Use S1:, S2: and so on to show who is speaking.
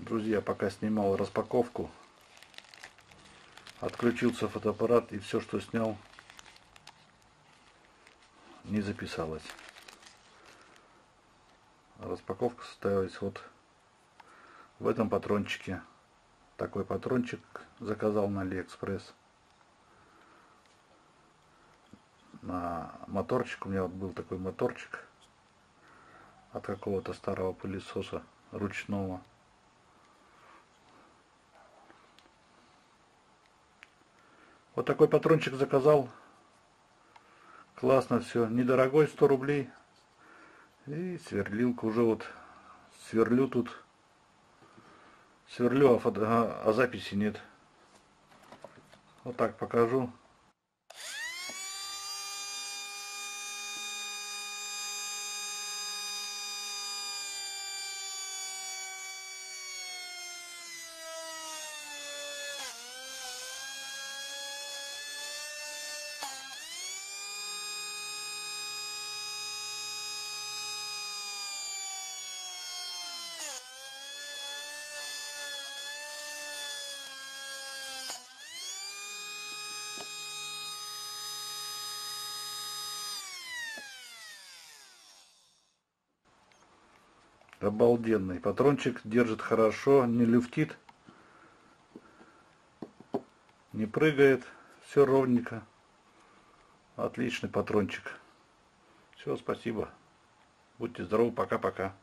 S1: Друзья, пока снимал распаковку, отключился фотоаппарат и все, что снял, не записалось. Распаковка состоялась вот в этом патрончике. Такой патрончик заказал на Алиэкспресс. На моторчик, у меня вот был такой моторчик от какого-то старого пылесоса ручного. Вот такой патрончик заказал. Классно все. Недорогой, 100 рублей. И сверлилка уже вот сверлю тут. Сверлю, а, фото, а, а записи нет. Вот так покажу. Обалденный. Патрончик держит хорошо, не люфтит, не прыгает, все ровненько. Отличный патрончик. Все, спасибо. Будьте здоровы, пока-пока.